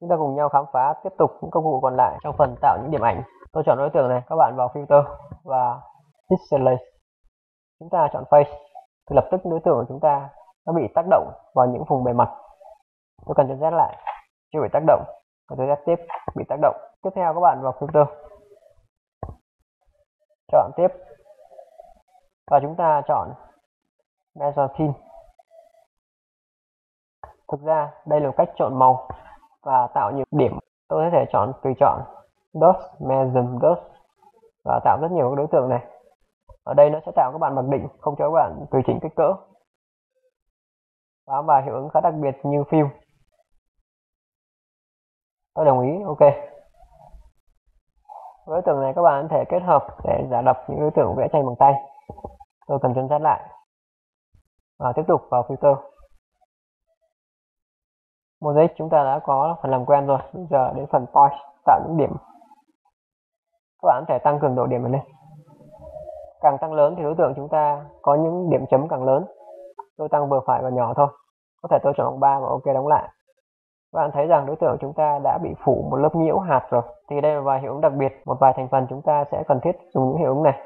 Chúng ta cùng nhau khám phá tiếp tục những công cụ còn lại trong phần tạo những điểm ảnh. Tôi chọn đối tượng này, các bạn vào filter và pixelate. Chúng ta chọn face thì lập tức đối tượng của chúng ta nó bị tác động vào những vùng bề mặt. Tôi cần chọn Z lại, chưa bị tác động. Và tôi Z tiếp, bị tác động. Tiếp theo các bạn vào filter. Chọn tiếp. Và chúng ta chọn Measure Thin. Thực ra đây là một cách chọn màu và tạo nhiều điểm. Tôi có thể chọn tùy chọn Dot, Measure Dot và tạo rất nhiều đối tượng này. Ở đây nó sẽ tạo các bạn mặc định, không cho các bạn tùy chỉnh kích cỡ. Đó, và hiệu ứng khá đặc biệt như fill. Tôi đồng ý, ok. Đối tượng này các bạn có thể kết hợp để giả lập những đối tượng vẽ tranh bằng tay. Tôi cần chân xét lại. Và tiếp tục vào filter. Mosaic chúng ta đã có phần làm quen rồi. Bây giờ đến phần point, tạo những điểm. Các bạn có thể tăng cường độ điểm này lên. Càng tăng lớn thì đối tượng chúng ta có những điểm chấm càng lớn. Tôi tăng vừa phải và nhỏ thôi. Có thể tôi chọn bằng 3 và ok đóng lại. Các bạn thấy rằng đối tượng chúng ta đã bị phủ một lớp nhiễu hạt rồi. Thì đây là vài hiệu ứng đặc biệt. Một vài thành phần chúng ta sẽ cần thiết dùng những hiệu ứng này.